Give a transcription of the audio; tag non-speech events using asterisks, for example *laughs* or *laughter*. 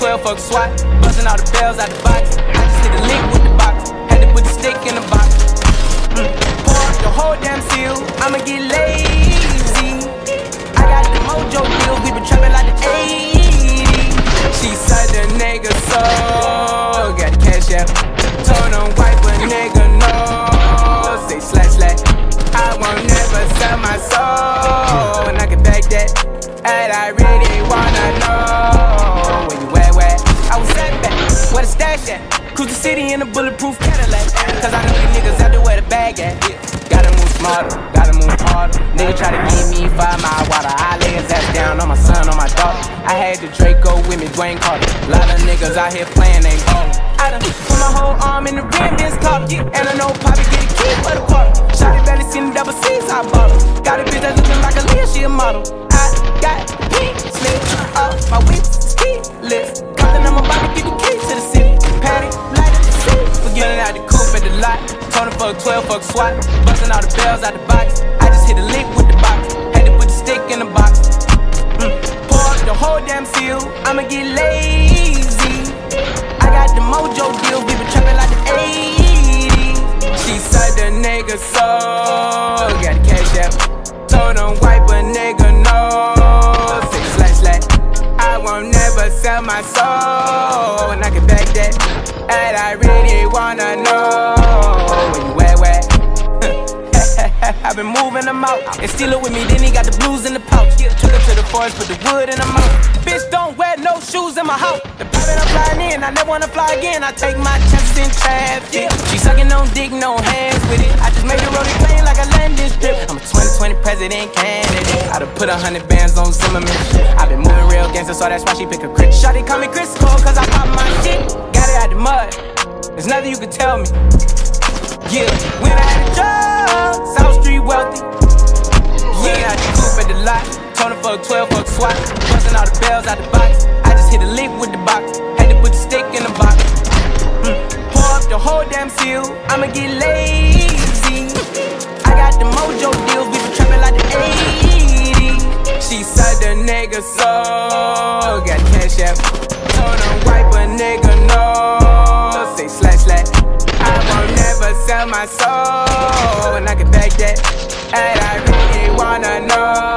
12, fuck SWAT. Busting all the bells out the box. I just hit a link with the box. Had to put the stick in the box. Mm. Pour up the whole damn seal. I'ma get lazy. I got the mojo deals. We been trapping like the 80s. She said the nigga so. Got the cash out. Told him wipe a nigga no. Say slash slash. I won't never sell my soul. And I can back that. And I really wanna know where you at, where I was at back, where the stash at. Cruise the city in a bulletproof Cadillac. Cause I know these niggas out there where the bag at. Gotta move smarter, gotta move harder. Nigga try to give me five mile water. I lay his ass down on my son, on my daughter. I had the Draco with me, Dwayne Carter. Lot of niggas out here playing, ain't ballin'. I put my whole arm in the rim, this collar. And I know Poppy get a key for the quarter. Shotty barely seen the double C's, I bought her. Got a bitch that's looking like a Leah, she a model. Lot. Told him fuck 12, fuck SWAT. Busting all the bells out the box. I just hit a lick with the box. Had to put the stick in the box. Mm. Pour up the whole damn seal. I'ma get lazy. I got the mojo deal. We been trapping like the 80s. She said the nigga so. Got the cash out. Told him wipe a nigga no. Say slash slash. I won't never sell my soul. And I can back that. And I really wanna know where you at, where? *laughs* I've been moving them out. And steal it with me, then he got the blues in the pouch. Took her to the forest, put the wood in the mouth. Bitch, don't wear no shoes in my house. The private I'm flying in, I never wanna fly again. I take my chances in traffic. She sucking on dick, no hands with it. I just made the road plane like a landing strip. I'm a 2020 president candidate. I done put a hundred bands on Zimmerman. i been moving real gangster, so that's why she pick a crit. Shawty call me Chris Cole, cause I pop my shit. Got it out the mud. There's nothing you can tell me. Yeah, when I had a job, South Street wealthy. Yeah, I just coupe at the lot. Told him fuck 12, fuck SWAT. Busting all the bells out the box. I just hit a lick with the box. Had to put the stick in the box. Mm. Pour up the whole damn seal. I'ma get lazy. I got the mojo deals. We been trapping like the 80s. She said the nigga so. Got cash out. My soul, and I can back that. And I really wanna know